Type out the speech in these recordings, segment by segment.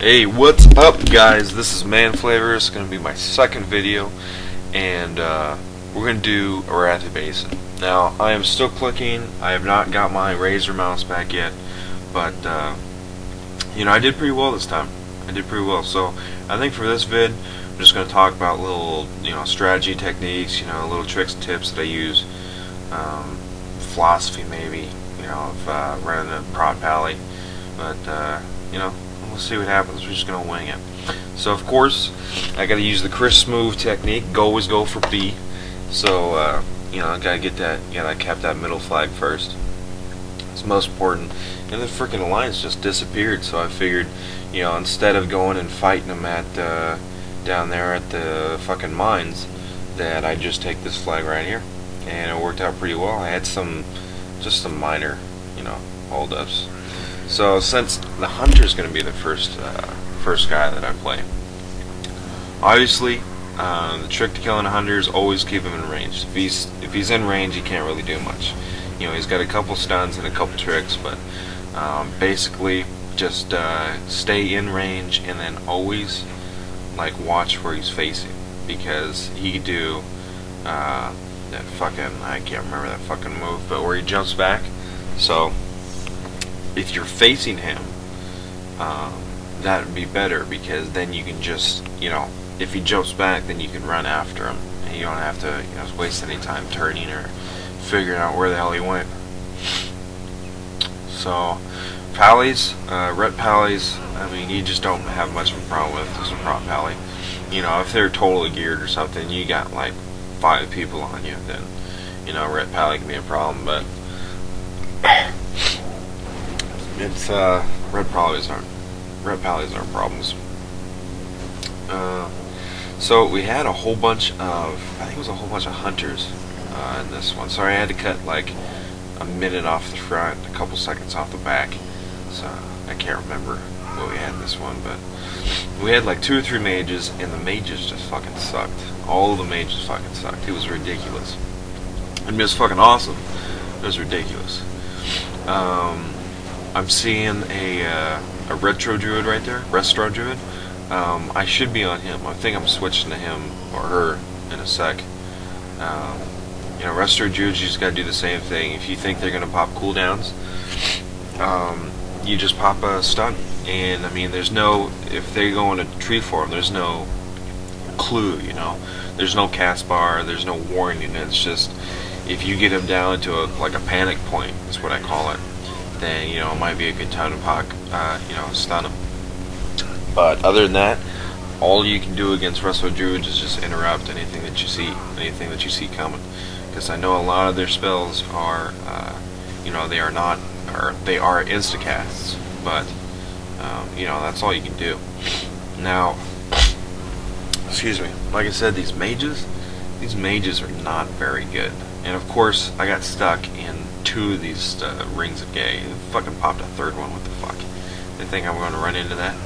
Hey, what's up, guys? This is Man Flavor. It's going to be my second video, and uh, we're going to do Arathi Basin. Now, I am still clicking. I have not got my Razer mouse back yet, but uh, you know, I did pretty well this time. I did pretty well. So, I think for this vid, I'm just going to talk about little, you know, strategy techniques, you know, little tricks and tips that I use, um, philosophy maybe, you know, of uh, running a prot pally, but uh, you know see what happens. We're just gonna wing it. So of course, I gotta use the Chris Smooth technique. Go always go for B. So uh, you know, I gotta get that. Yeah, I cap that middle flag first. It's most important. And the freaking alliance just disappeared. So I figured, you know, instead of going and fighting them at uh, down there at the fucking mines, that I just take this flag right here, and it worked out pretty well. I had some, just some minor, you know, holdups. So since the hunter is going to be the first uh, first guy that I play, obviously uh, the trick to killing a hunter is always keep him in range. If he's if he's in range, he can't really do much. You know, he's got a couple stuns and a couple tricks, but um, basically just uh, stay in range and then always like watch where he's facing because he could do uh, that fucking I can't remember that fucking move, but where he jumps back. So if you're facing him, um, that would be better because then you can just, you know, if he jumps back, then you can run after him, and you don't have to, you know, waste any time turning or figuring out where the hell he went. So, pallies, uh, ret pallies, I mean, you just don't have much of a problem with as a prot pally. You know, if they're totally geared or something, you got like five people on you, then, you know, ret pally can be a problem, but it's uh, ret pallies aren't ret pallies aren't problems. Uh, so we had a whole bunch of I think it was a whole bunch of hunters uh, in this one. Sorry, I had to cut like a minute off the front, a couple seconds off the back. So I can't remember what we had in this one, but we had like two or three mages, and the mages just fucking sucked. All the mages fucking sucked. It was ridiculous. I mean, it was fucking awesome. It was ridiculous. Um, I'm seeing a uh, a resto druid right there, resto druid. Um, I should be on him. I think I'm switching to him or her in a sec. Um, you know, resto druids, you just gotta do the same thing. If you think they're gonna pop cooldowns, um, you just pop a stun. And I mean, there's no if they go into tree form, there's no clue. You know, there's no cast bar, there's no warning. It's just if you get them down to a like a panic point, is what I call it then you know it might be a good time to pock, uh, you know, stun them. But other than that, all you can do against Russell Druids is just interrupt anything that you see, anything that you see coming. Because I know a lot of their spells are, uh, you know, they are not, or they are instacasts, but um, you know that's all you can do. Now, excuse me. Like I said, these mages, these mages are not very good. And of course, I got stuck in two of these uh, rings of gay. fucking popped a third one. What the fuck? They think I'm going to run into that.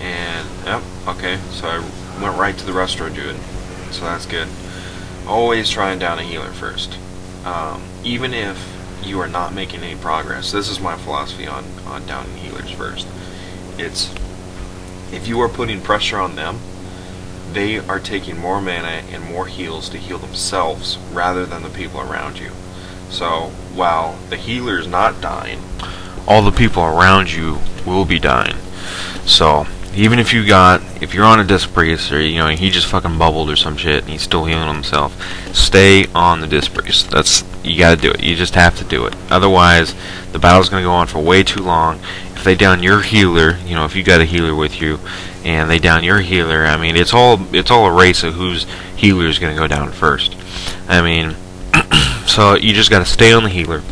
And, yep, okay. So I went right to the Restro dude. So that's good. Always try and down a healer first. Um, even if you are not making any progress. This is my philosophy on, on downing healers first. It's, if you are putting pressure on them, they are taking more mana and more heals to heal themselves rather than the people around you. So while the healer is not dying, all the people around you will be dying. So even if you got, if you're on a disc or you know he just fucking bubbled or some shit and he's still healing himself, stay on the disc. That's you got to do it. You just have to do it. Otherwise, the battle's gonna go on for way too long. If they down your healer, you know if you got a healer with you, and they down your healer, I mean it's all it's all a race of whose healer is gonna go down first. I mean. So you just got to stay on the healer,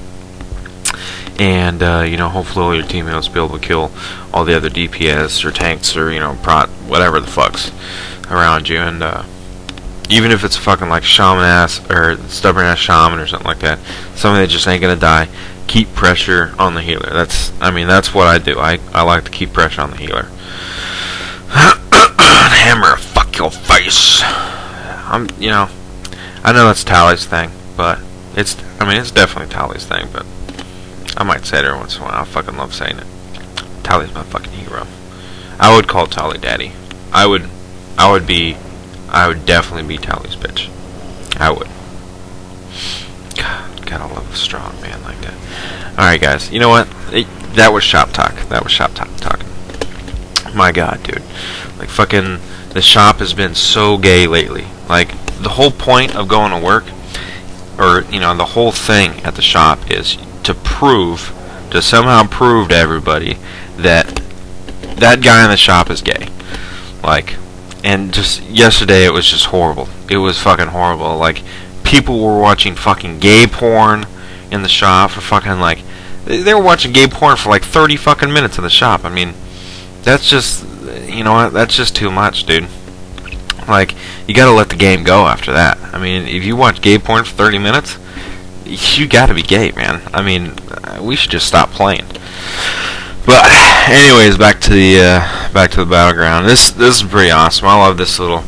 and uh, you know hopefully your teammates will be able to kill all the other DPS or tanks or you know prot whatever the fucks around you, and uh, even if it's fucking like shaman ass or stubborn ass shaman or something like that, something that just ain't gonna die. Keep pressure on the healer. That's I mean that's what I do. I I like to keep pressure on the healer. Hammer, fuck your face. I'm you know I know that's Tally's thing, but it's, I mean, it's definitely Tally's thing, but I might say it every once in a while. I fucking love saying it. Tally's my fucking hero. I would call Tally daddy. I would, I would be, I would definitely be Tally's bitch. I would. God, gotta love a strong man like that. Alright, guys. You know what? It, that was shop talk. That was shop talk talking. My god, dude. Like, fucking, the shop has been so gay lately. Like, the whole point of going to work, or, you know, the whole thing at the shop is to prove, to somehow prove to everybody that that guy in the shop is gay. Like, and just yesterday it was just horrible. It was fucking horrible. Like, people were watching fucking gay porn in the shop for fucking like they were watching gay porn for like 30 fucking minutes in the shop. I mean, that's just you know what? That's just too much, dude. Like, you gotta let the game go after that. I mean, if you watch gay porn for 30 minutes, you gotta be gay, man. I mean, we should just stop playing. But, anyways, back to the uh, back to the battleground. This this is pretty awesome. I love this little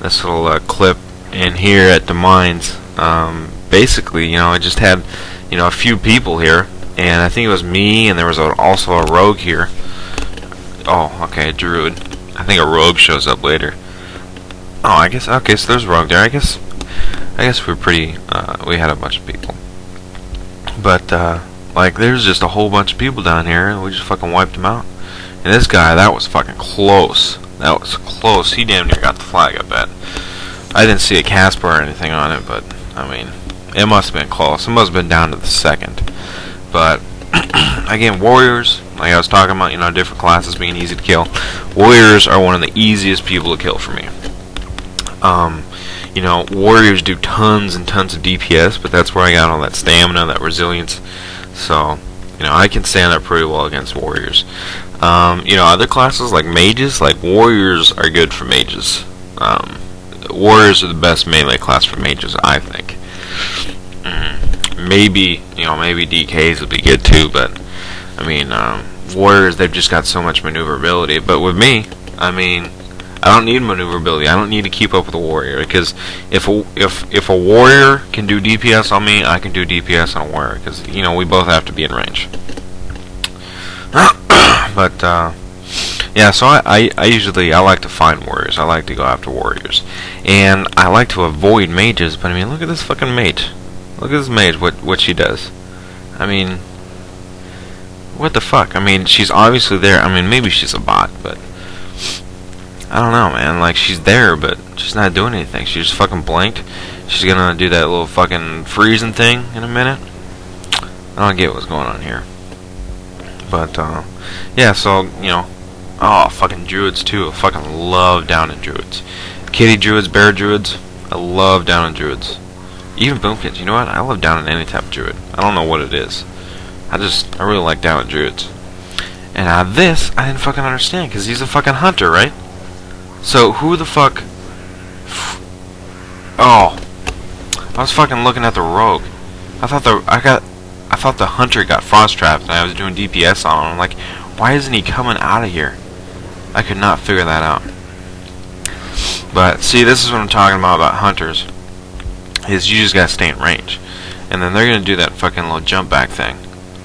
this little uh, clip in here at the mines. Um, basically, you know, I just had you know a few people here, and I think it was me, and there was a, also a rogue here. Oh, okay, druid. I think a rogue shows up later. Oh, I guess okay. So there's a rogue there. I guess I guess we're pretty. Uh, we had a bunch of people, but. Uh, like, there's just a whole bunch of people down here, and we just fucking wiped them out. And this guy, that was fucking close. That was close. He damn near got the flag, I bet. I didn't see a cast bar or anything on it, but, I mean, it must have been close. It must have been down to the second. But, again, Warriors, like I was talking about, you know, different classes being easy to kill. Warriors are one of the easiest people to kill for me. Um, you know, Warriors do tons and tons of DPS, but that's where I got all that stamina, that resilience. So, you know, I can stand up pretty well against warriors. Um, you know, other classes like mages, like warriors are good for mages. Um, warriors are the best melee class for mages, I think. Mm, maybe, you know, maybe DKs would be good too, but, I mean, um, warriors, they've just got so much maneuverability. But with me, I mean, I don't need maneuverability. I don't need to keep up with a warrior because if a, if if a warrior can do DPS on me, I can do DPS on a warrior because you know we both have to be in range. but uh, yeah, so I, I I usually I like to find warriors. I like to go after warriors, and I like to avoid mages. But I mean, look at this fucking mage. Look at this mage. What what she does. I mean, what the fuck? I mean, she's obviously there. I mean, maybe she's a bot, but I don't know, man. Like, she's there, but she's not doing anything. She just fucking blinked. She's gonna do that little fucking freezing thing in a minute. I don't get what's going on here. But, uh, yeah, so, you know, oh, fucking druids, too. I fucking love down in druids. Kitty druids, bear druids, I love down in druids. Even boomkins, you know what? I love down in any type of druid. I don't know what it is. I just, I really like down in druids. And uh, this, I didn't fucking understand, because he's a fucking hunter, right? So who the fuck? Oh, I was fucking looking at the rogue. I thought the I got I thought the hunter got frost trapped and I was doing DPS on him. I'm like, why isn't he coming out of here? I could not figure that out. But see, this is what I'm talking about about hunters. Is you just gotta stay in range, and then they're gonna do that fucking little jump back thing.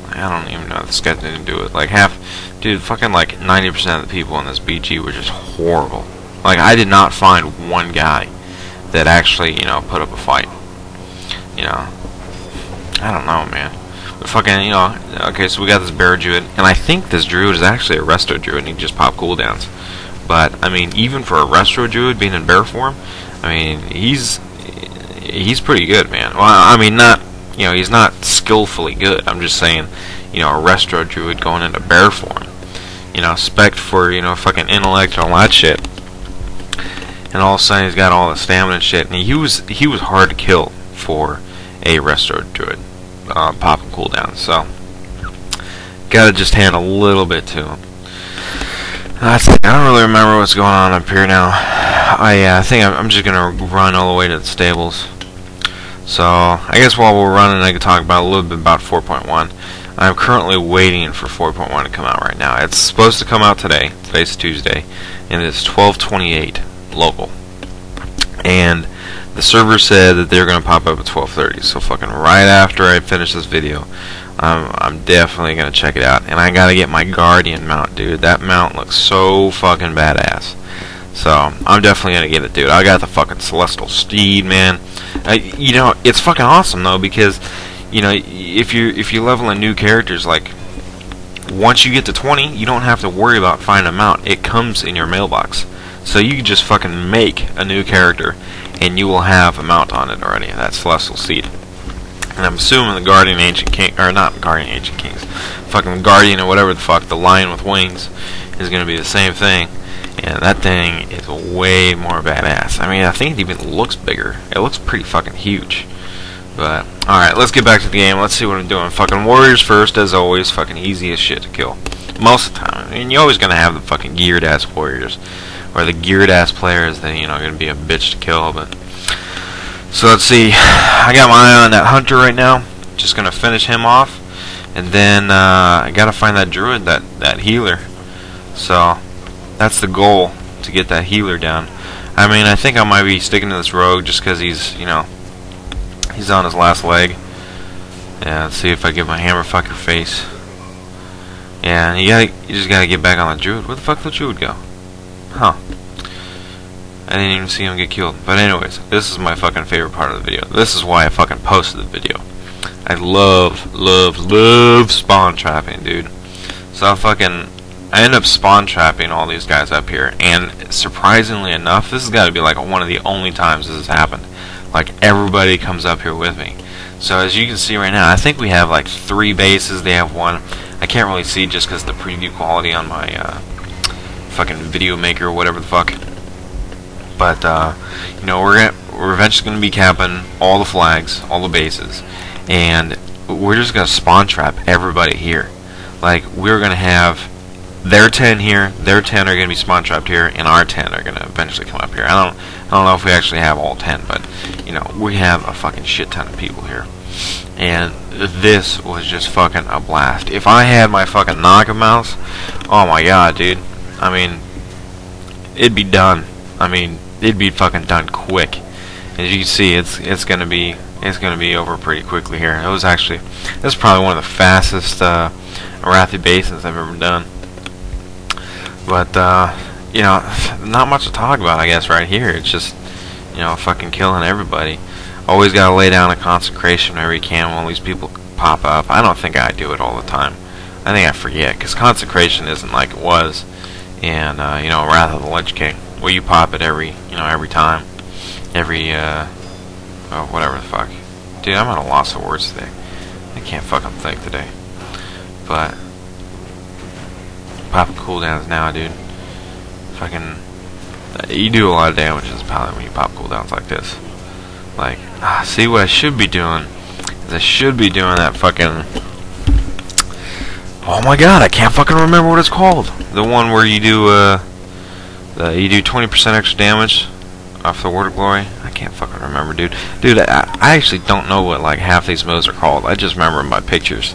I don't even know this guy didn't do it. Like half, dude, fucking like 90% of the people in this BG were just horrible. Like, I did not find one guy that actually, you know, put up a fight. You know, I don't know, man. But fucking, you know, okay, so we got this bear druid, and I think this druid is actually a resto druid, and he just pop cooldowns. But I mean, even for a resto druid being in bear form, I mean, he's he's pretty good, man. Well, I mean, not you know, he's not skillfully good. I'm just saying, you know, a resto druid going into bear form, you know, spec for you know fucking intellect and all that shit and all of a sudden he's got all the stamina and shit. And he was he was hard to kill for a resto druid, uh, pop and cooldown. So gotta just hand a little bit to him. I don't really remember what's going on up here now. I uh, think I'm, I'm just gonna run all the way to the stables. So I guess while we're running, I can talk about a little bit about 4.1. I'm currently waiting for 4.1 to come out right now. It's supposed to come out today. Today's Tuesday, and it's 12:28 local. And the server said that they're going to pop up at 12:30. So fucking right after I finish this video, I'm, I'm definitely gonna check it out. And I gotta get my Guardian mount, dude. That mount looks so fucking badass. So I'm definitely gonna get it, dude. I got the fucking Celestial Steed, man. Uh, you know, it's fucking awesome though because you know if you if you level new characters like once you get to 20, you don't have to worry about finding a mount. It comes in your mailbox. So you can just fucking make a new character and you will have a mount on it already. That's Celestial Steed. And I'm assuming the Guardian Ancient King, or not Guardian Ancient Kings, fucking Guardian or whatever the fuck, the Lion with Wings, is going to be the same thing. And that thing is way more badass. I mean, I think it even looks bigger. It looks pretty fucking huge. But, alright, let's get back to the game. Let's see what I'm doing. Fucking Warriors first, as always. Fucking easy as shit to kill. Most of the time. I mean, you're always going to have the fucking geared ass Warriors. Or the geared ass players that, you know, going to be a bitch to kill. But, so let's see. I got my eye on that Hunter right now. Just to finish him off. And then, uh, I got to find that Druid, that, that healer. So, that's the goal. To get that healer down. I mean, I think I might be sticking to this rogue just because he's, you know, He's on his last leg. Yeah, let's see if I get my hammer fuck your face. Yeah, you gotta, you just gotta get back on the druid. Where the fuck did the druid go? Huh. I didn't even see him get killed. But anyways, this is my fucking favorite part of the video. This is why I fucking posted the video. I love, love, love spawn trapping, dude. So I fucking, I end up spawn trapping all these guys up here. And surprisingly enough, this has got to be like one of the only times this has happened like everybody comes up here with me. So as you can see right now, I think we have like three bases. They have one. I can't really see just because the preview quality on my uh, fucking video maker or whatever the fuck. But uh, you know we're gonna, we're eventually going to be capping all the flags, all the bases, and we're just going to spawn trap everybody here. Like we're going to have their 10 here, their 10 are going to be spawn trapped here, and our 10 are going to eventually come up here. I don't, I don't know if we actually have all 10, but, you know, we have a fucking shit ton of people here. And this was just fucking a blast. If I had my fucking Naga mouse, oh my god, dude. I mean, it'd be done. I mean, it'd be fucking done quick. As you can see, it's it's gonna be it's gonna be over pretty quickly here. It was actually this is probably one of the fastest uh, Arathi basins I've ever done. But, uh, you know, not much to talk about, I guess, right here. It's just, you know, fucking killing everybody. Always gotta lay down a consecration whenever you can when all these people pop up. I don't think I do it all the time. I think I forget, because consecration isn't like it was in, uh, you know, Wrath of the Lich King, where you pop it every, you know, every time. Every, uh, oh, whatever the fuck. Dude, I'm at a loss of words today. I can't fucking think today. But, popping cooldowns now, dude. Fucking, you do a lot of damage as a paladin when you pop cooldowns like this. Like, ah, see what I should be doing is I should be doing that fucking. Oh my god, I can't fucking remember what it's called. The one where you do uh, the, you do 20% extra damage off the Word of Glory. I can't fucking remember, dude. Dude, I, I actually don't know what like half these moves are called. I just remember my pictures.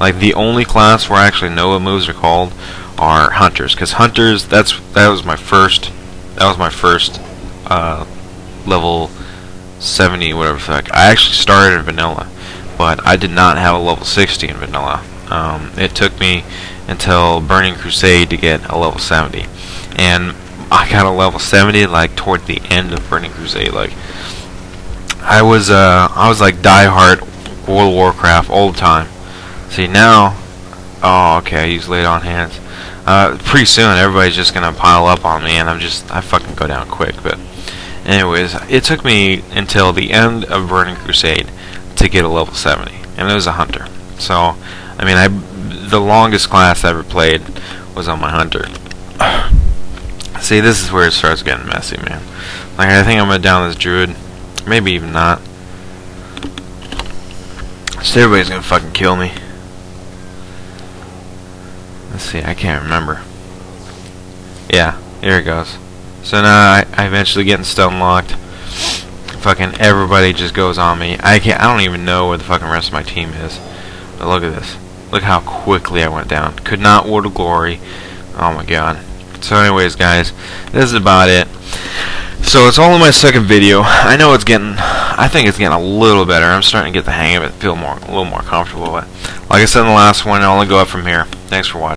Like the only class where I actually know what moves are called are hunters because hunters that's that was my first that was my first uh, level 70 whatever fuck I actually started in vanilla but I did not have a level 60 in vanilla um, it took me until Burning Crusade to get a level 70 and I got a level 70 like toward the end of Burning Crusade like I was uh, I was like die-hard World of Warcraft all the time. See now oh okay I use laid on hands. Uh, pretty soon everybody's just gonna pile up on me and I'm just I fucking go down quick but anyways it took me until the end of Burning Crusade to get a level 70 and it was a hunter. So I mean I the longest class I ever played was on my hunter see this is where it starts getting messy man like I think I'm gonna down this druid maybe even not so everybody's gonna fucking kill me Let's see, I can't remember. Yeah, here it goes. So now I, I eventually get in stunlocked. Fucking everybody just goes on me. I can't. I don't even know where the fucking rest of my team is. But look at this. Look how quickly I went down. Could not Word of Glory. Oh my god. So anyways, guys, this is about it. So it's only my second video. I know it's getting, I think it's getting a little better. I'm starting to get the hang of it, feel more, a little more comfortable. But like I said in the last one, I'll only go up from here. Thanks for watching.